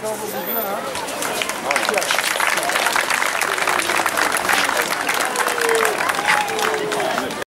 Então, vou virar.